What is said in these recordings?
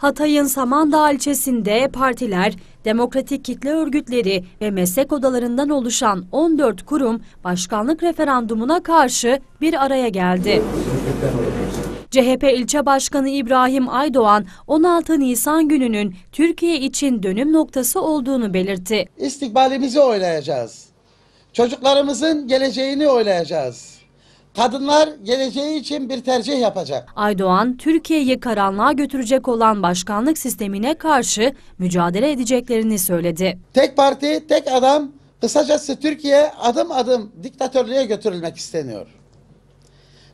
Hatay'ın Samandağ ilçesinde partiler, demokratik kitle örgütleri ve meslek odalarından oluşan 14 kurum başkanlık referandumuna karşı bir araya geldi. CHP ilçe başkanı İbrahim Aydoğan 16 Nisan gününün Türkiye için dönüm noktası olduğunu belirtti. İstikbalimizi oylayacağız. Çocuklarımızın geleceğini oylayacağız. Kadınlar geleceği için bir tercih yapacak. Aydoğan, Türkiye'yi karanlığa götürecek olan başkanlık sistemine karşı mücadele edeceklerini söyledi. Tek parti, tek adam, kısacası Türkiye adım adım diktatörlüğe götürülmek isteniyor.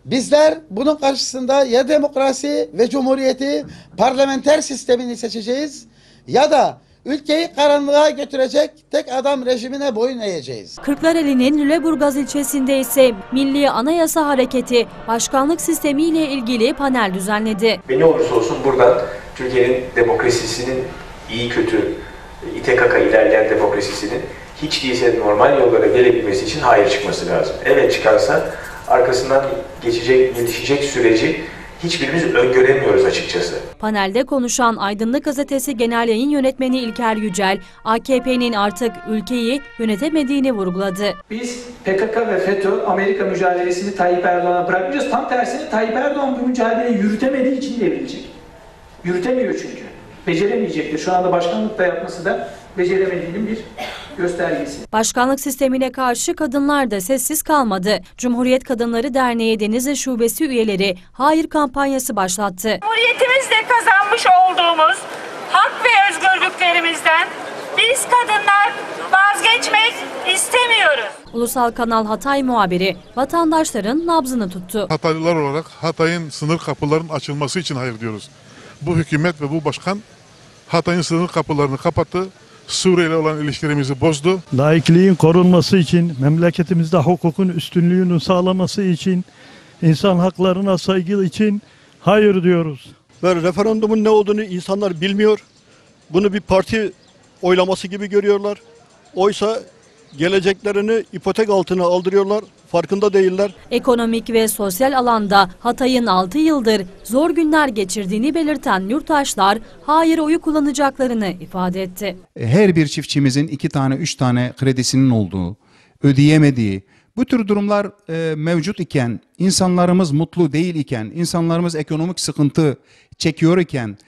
Bizler bunun karşısında ya demokrasi ve cumhuriyeti parlamenter sistemini seçeceğiz ya da ülkeyi karanlığa götürecek tek adam rejimine boyun eğeceğiz. Kırklareli'nin Lüleburgaz ilçesinde ise Milli Anayasa Hareketi başkanlık sistemiyle ilgili panel düzenledi. Ve ne olursa olsun buradan Türkiye'nin demokrasisinin iyi kötü, ite kaka ilerleyen demokrasisinin hiç değilse normal yollara gelebilmesi için hayır çıkması lazım. Evet çıkarsa arkasından geçecek, gelişecek süreci hiçbirimiz öngöremiyoruz açıkçası. Panelde konuşan Aydınlık Gazetesi Genel Yayın Yönetmeni İlker Yücel, AKP'nin artık ülkeyi yönetemediğini vurguladı. Biz PKK ve FETÖ Amerika mücadelesini Tayyip Erdoğan'a bırakmayacağız. Tam tersine Tayyip Erdoğan bu mücadeleyi yürütemediği için devrilecek. Yürütemiyor çünkü. Beceremeyecektir. Şu anda başkanlıkta yapması da beceremediğinin bir göstergesi. Başkanlık sistemine karşı kadınlar da sessiz kalmadı. Cumhuriyet Kadınları Derneği Denizli Şubesi üyeleri hayır kampanyası başlattı. Cumhuriyetimizde kazanmış olduğumuz hak ve özgürlüklerimizden biz kadınlar vazgeçmek istemiyoruz. Ulusal Kanal Hatay muhabiri vatandaşların nabzını tuttu. Hataylılar olarak Hatay'ın sınır kapılarının açılması için hayır diyoruz. Bu hükümet ve bu başkan Hatay'ın sınır kapılarını kapattı. Suriye ile olan ilişkilerimizi bozdu. laikliğin korunması için, memleketimizde hukukun üstünlüğünü sağlaması için, insan haklarına saygı için hayır diyoruz. Ve referandumun ne olduğunu insanlar bilmiyor. Bunu bir parti oylaması gibi görüyorlar. Oysa geleceklerini ipotek altına aldırıyorlar. Farkında değiller. Ekonomik ve sosyal alanda Hatay'ın 6 yıldır zor günler geçirdiğini belirten yurttaşlar hayır oyu kullanacaklarını ifade etti. her bir çiftçimizin iki tane, üç tane kredisinin olduğu, ödeyemediği, bu tür durumlar e, mevcut iken, insanlarımız mutlu değil iken, insanlarımız ekonomik sıkıntı çekiyor iken,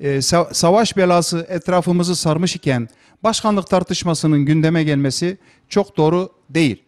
e, sa- savaş belası etrafımızı sarmış iken, başkanlık tartışmasının gündeme gelmesi çok doğru değil.